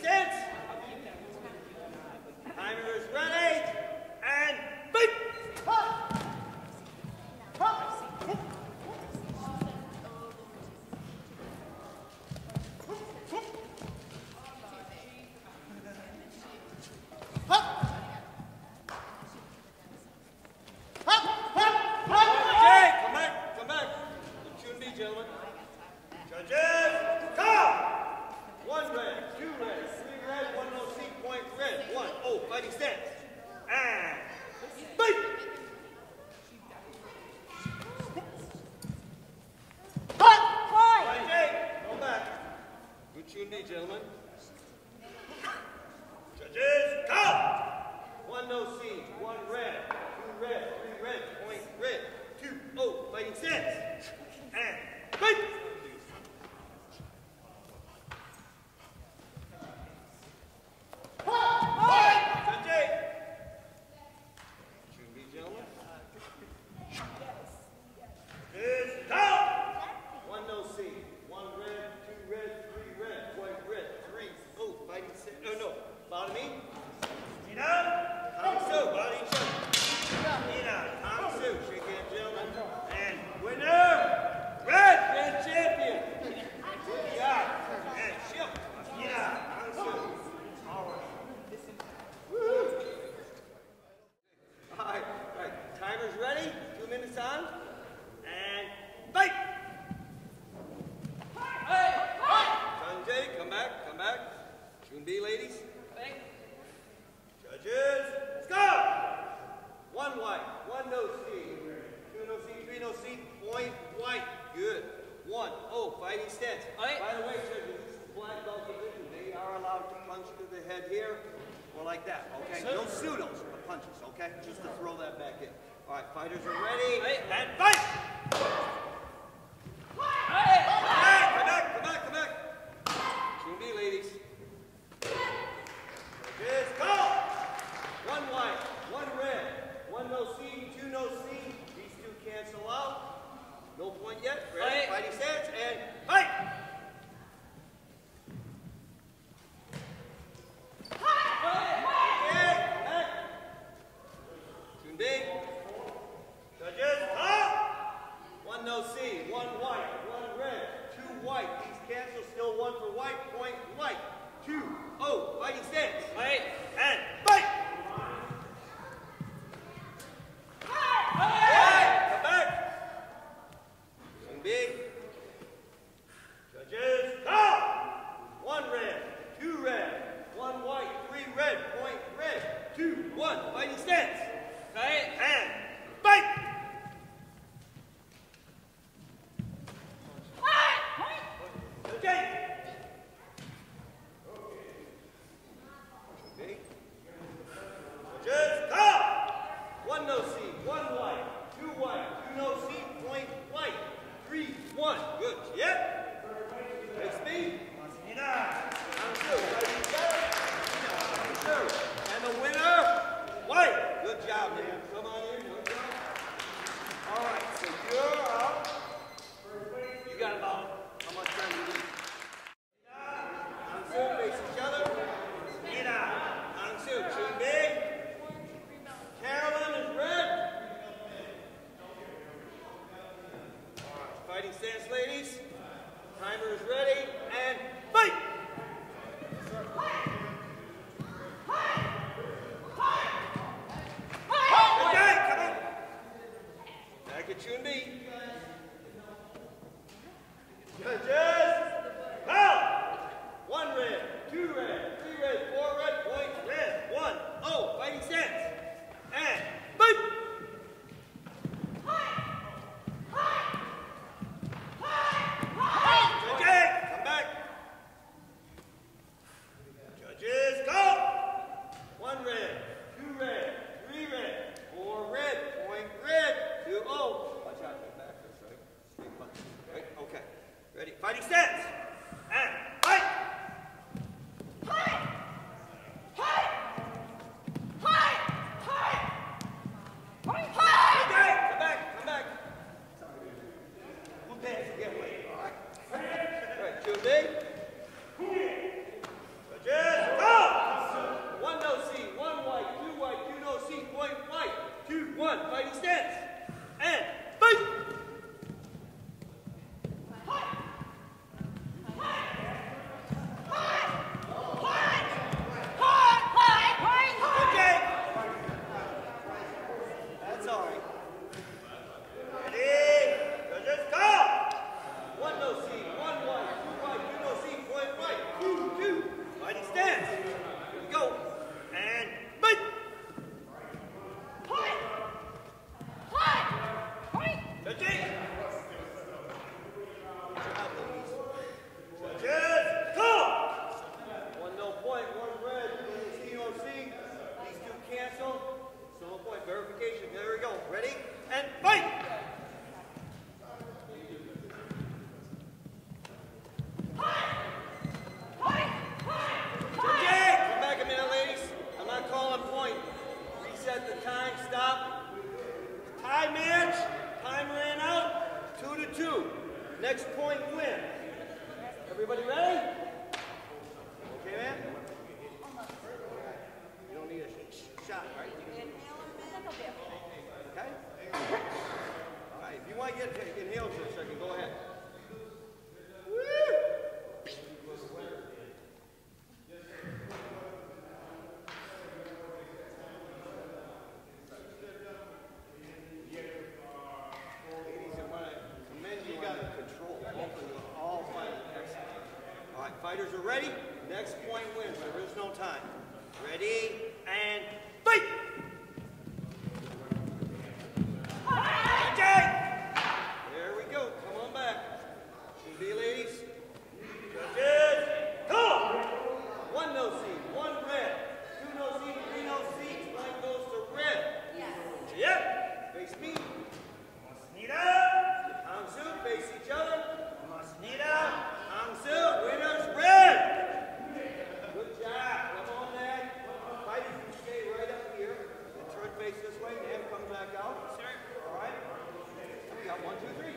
Fighting stance. Timer is ready. And fight. Okay, come back, come back. Two and B, gentlemen. Judges, come! One red, two red, three red, one no seat, point red. One, oh, fighting stance. And fight! Fight, Jake, come back. Good two and B, gentlemen. Judges, come! One no seat, one red, two red, three red, point red, two, oh, fighting stance. And fight! Judge Jake. Two B, gentlemen. Is down! One no seat, one red, two red, three red, white red, three, oh, fighting stance, oh no, bottom me. Nina, Tang Soo, body each other. Nina, Tang Soo, shake hand, gentlemen. And winner, red, grand champion. Good job. And Chip, Nina, Tang Soo. All right. Woo. All right, all right. Timer's ready. Two minutes on. And fight! Sanjay, come back, come back. June B, ladies. Judges, stop! One white, one no seat, two no seat, three no seat, point white. Good. One, oh, fighting stance. Aye. By the way, judges, this is black belt division. They are allowed to punch to the head here, or like that, okay? No pseudos for the punches, okay? Just to throw that back in. All right, fighters are ready. And fight! One, two, three.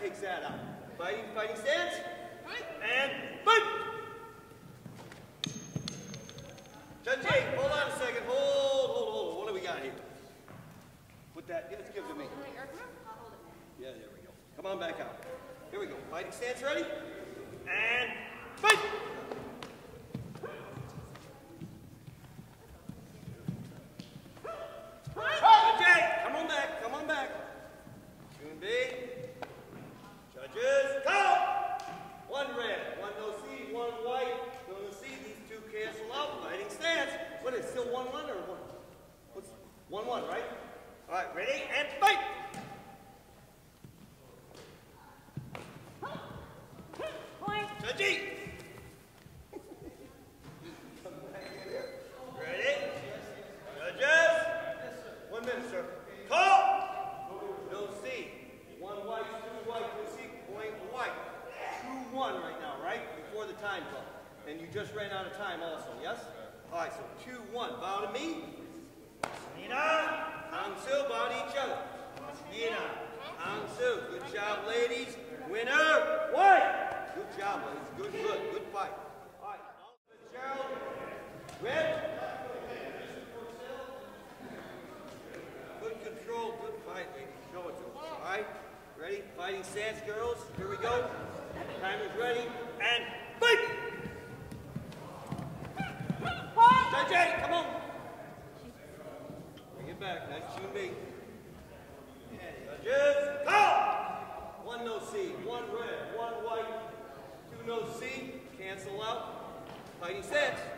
takes that out. Fighting, fighting stance. Fight. And fight! And you just ran out of time also, yes? All right, so two, one. bow to me. Nina. Hangsu, bow to each other. Nina. Hangsu, good job, ladies. Winner, white. Good job, ladies. Good, good, good fight. All right, red. Good control, good fight, ladies. Show it to us, all right? Ready? Fighting stance, girls. Here we go. Timer's ready. And fight! back, 19B. Judges, call! One no C, one red, one white, two no C, cancel out. Fighting set.